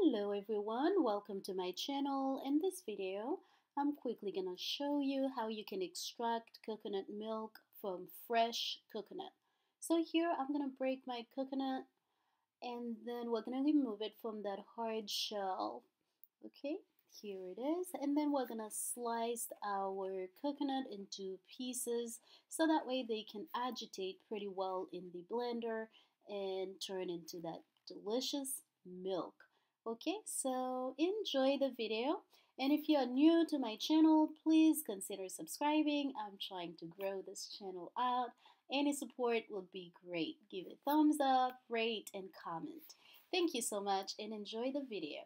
Hello everyone, welcome to my channel. In this video, I'm quickly gonna show you how you can extract coconut milk from fresh coconut. So here I'm gonna break my coconut and then we're gonna remove it from that hard shell. Okay, here it is. And then we're gonna slice our coconut into pieces so that way they can agitate pretty well in the blender and turn into that delicious milk. Okay, so enjoy the video. And if you are new to my channel, please consider subscribing. I'm trying to grow this channel out. Any support would be great. Give it thumbs up, rate, and comment. Thank you so much and enjoy the video.